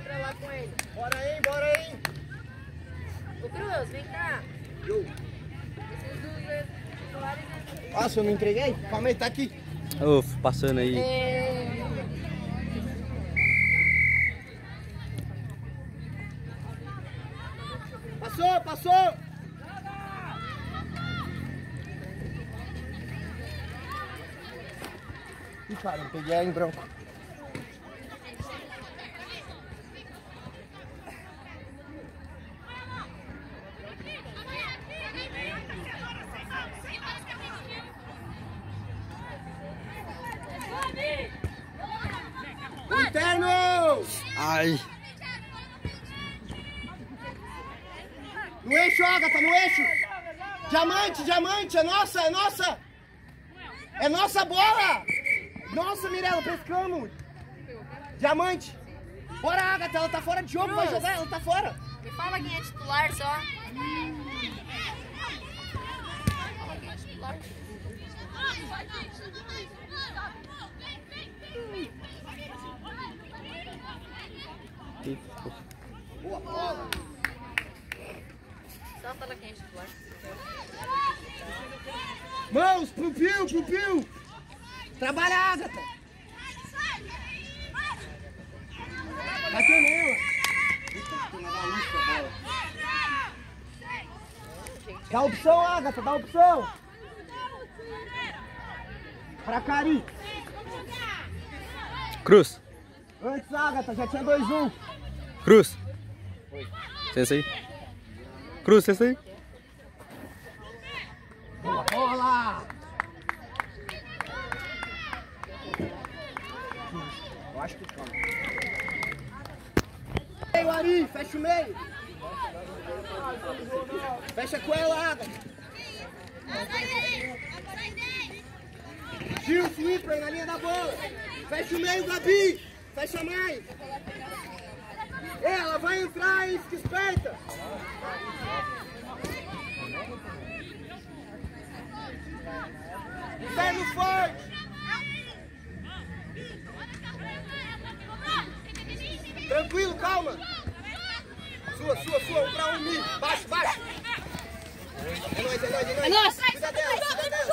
lá com ele. Bora aí, bora aí. Ô Cruz, vem cá. Eu. Nossa, eu não entreguei? Calma aí, tá aqui. Ô, passando aí. É... Passou, passou. Ih, cara, não peguei em branco. Interno! Ai. No eixo, Agatha, no eixo! Diamante, diamante, é nossa, é nossa! É nossa bola! Nossa, Mirella, pescamos! Diamante! Bora, Agatha, ela tá fora de jogo, vai jogar, ela tá fora! Me fala quem é titular só. Fala quem é titular. Boa bola! Só fala quem é titular. Mãos, pro Pio, pro Pio! Trabalha, Agatha! Bateu nela! Dá opção, Agatha, dá opção! Pra Cari! Cruz. Antes, Agatha, já tinha 2-1. Cruz. Licença aí. Cruz, licença aí. Boa bola! Eu acho que calma. Meio, Ari, fecha o meio. Fecha com ela, Agatha. Gil, Flipper na linha da bola. Fecha o meio, Gabi. Fecha mais. Ela vai entrar, hein? Fica esperta. Inferno forte. Tranquilo, calma. Sua, sua, sua. Um pra um. Baixo, baixo. É nóis, é nóis, é nóis. É nóis. Cuida dela, cuida dela.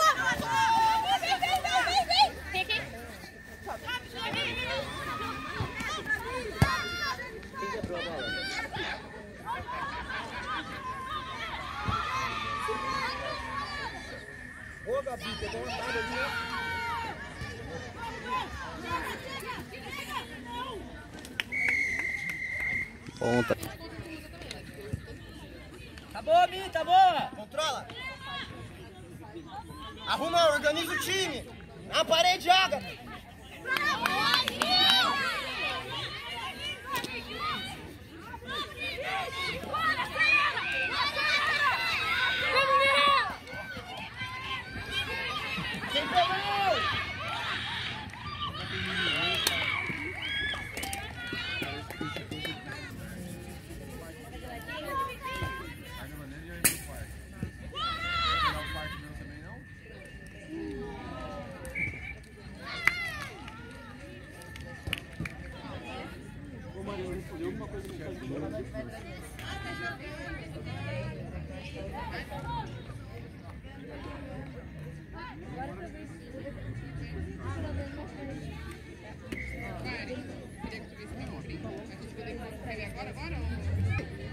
Ô, Gabi, pegou uma tábua ali, né? Ponta. Tá boa, Mi, tá boa. Controla. Arruma, organiza o time. Na parede, Agatha. Quem pegou?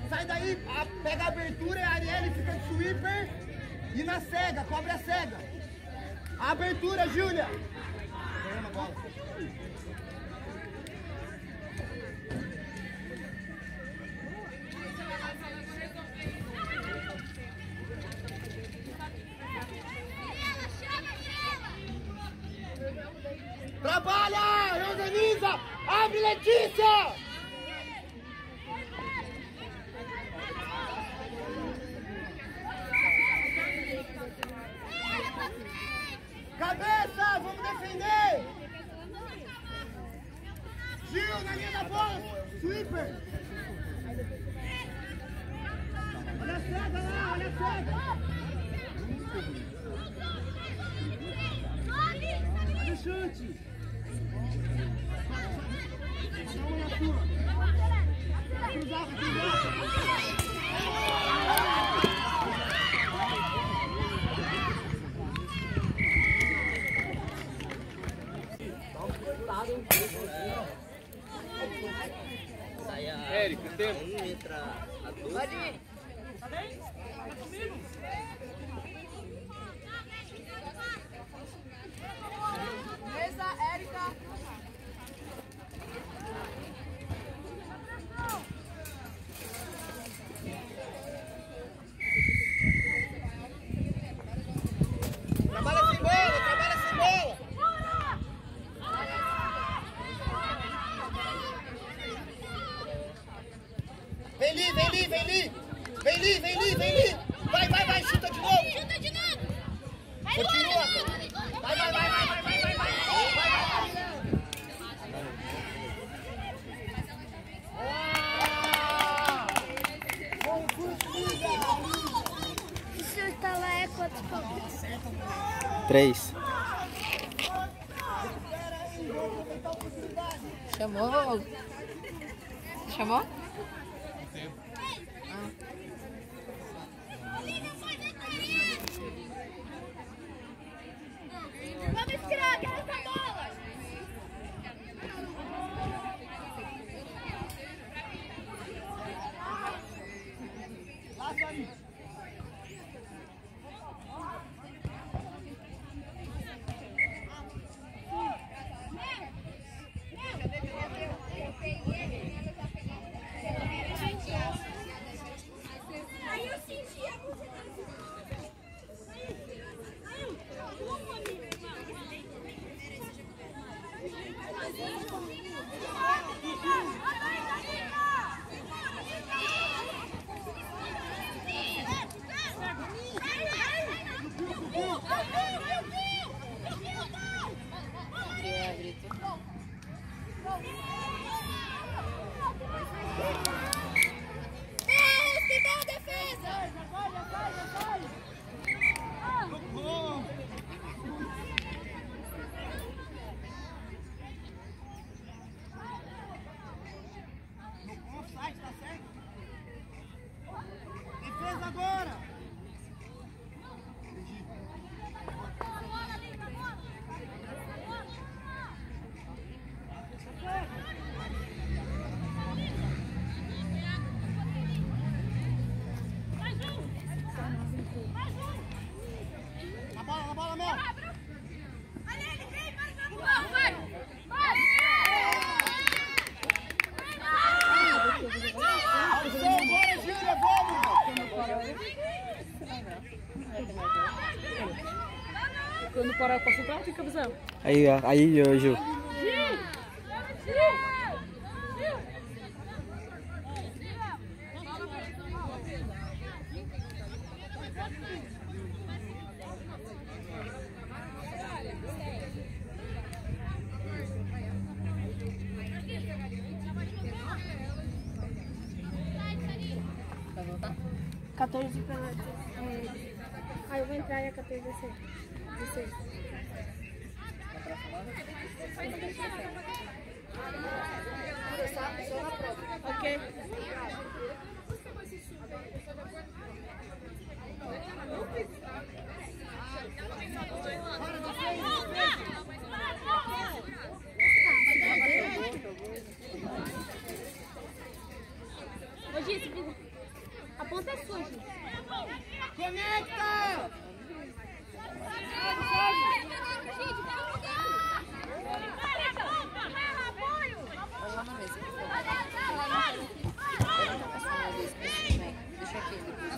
Sai daí, pega a abertura e a Arielle fica de sweeper. E na cega, cobre a cega. A abertura, Júlia. Ganhamos a bola. Trabalha! Organiza! Abre, Letícia! Cabeça! Vamos defender! Gil, na linha da bola! Sweeper! Olha a cega lá, olha a cega! Olha o chute! Érico, tem Aí entra a 12. Tá bem? Três. Chamou? Chamou? Vamos tirar essa bola! Aí eu senti a Que boa defesa! Offside, tá certo? Defesa agora! Na bola, na bola, Mel! Ação, bora, Júlia, vamos! Quando parar pra soltar, fica visão. Aí, ó. Aí, Gil. 14 pelados. É... Aí eu vou entrar e a 14 vai ser. 16. Ok.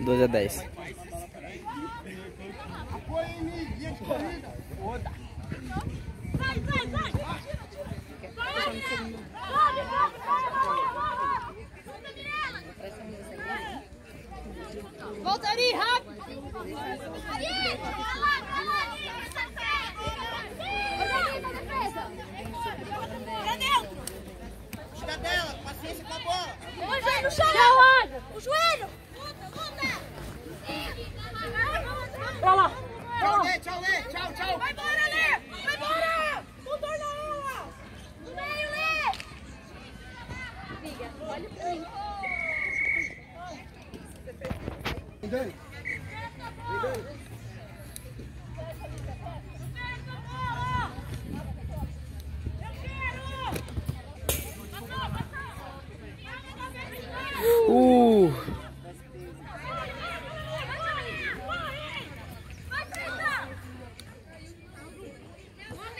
12 a 10. Vai, vai, vai! Volta ali, rápido! Aí, vai lá, vai lá, dela, paciência com a bola! O joelho no chão! O joelho! Pra lá! Tchau, Lê, tchau, Lê! Tchau, tchau! Vai embora, Lê! Vai embora! Não torna ela! No meio, Lê! Liga, olha pra mim. Vem,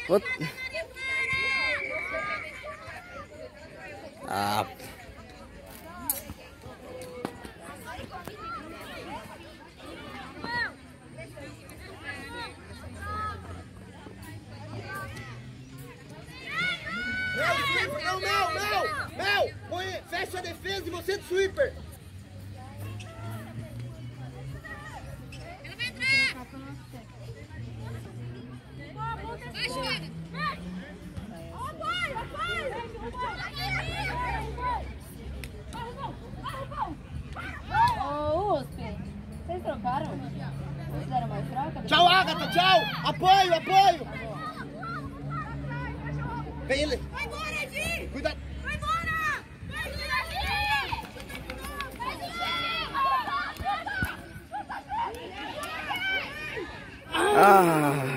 What? Ah. Não, não, não, não! Fecha a defesa e você de sweeper! Trocaram? Vocês fizeram mais troca? Tchau, Agatha, tchau. Apoio, apoio. Vem ele. Vai embora, Edi. Cuidado. Vai embora. Vai, Edi. Ah.